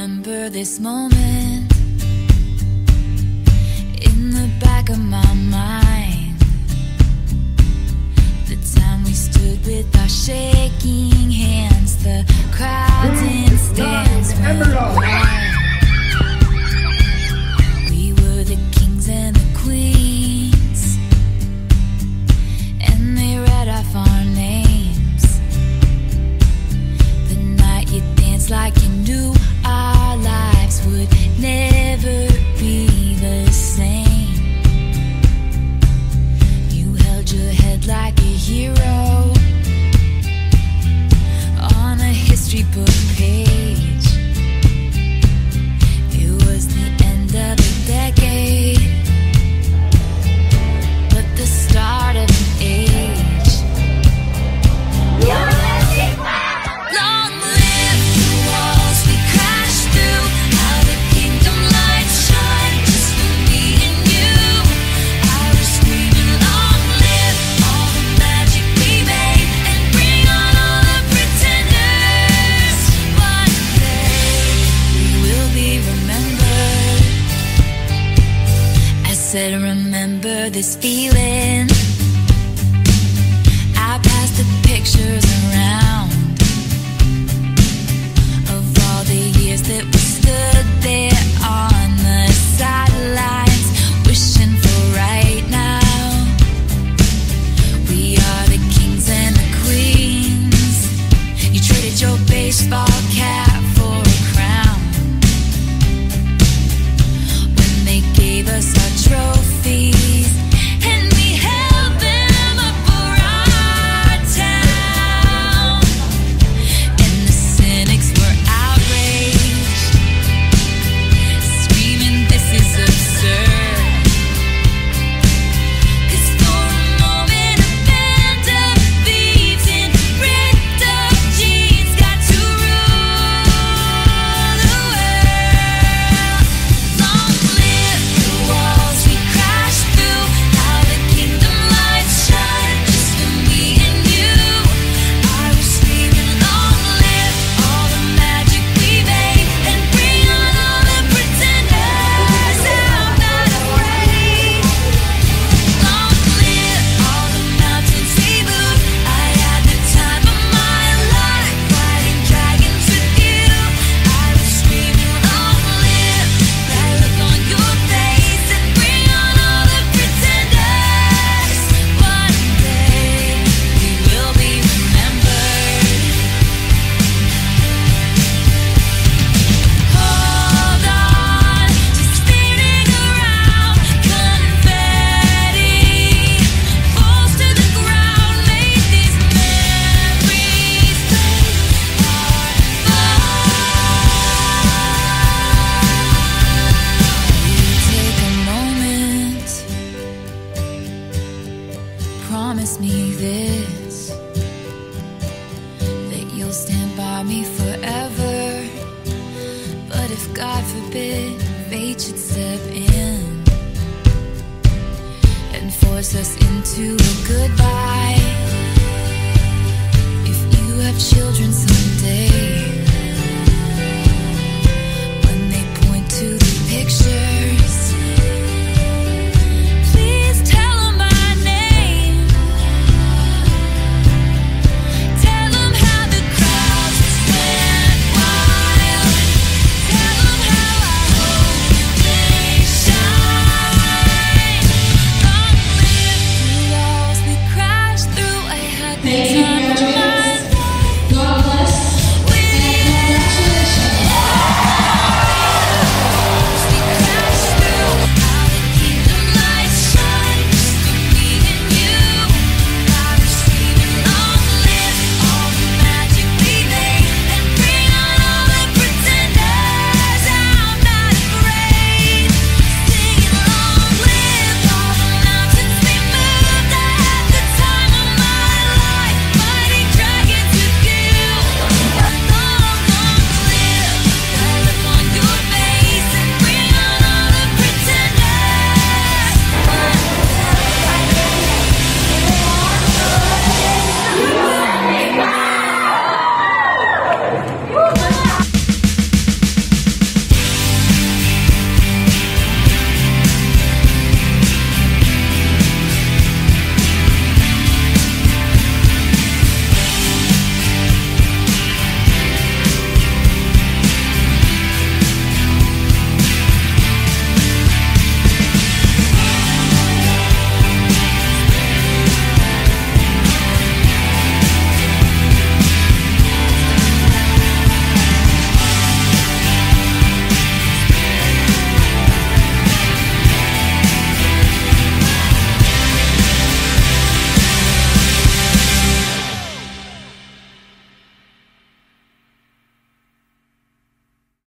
remember this moment. this feeling. God forbid fate should step in and force us into a goodbye.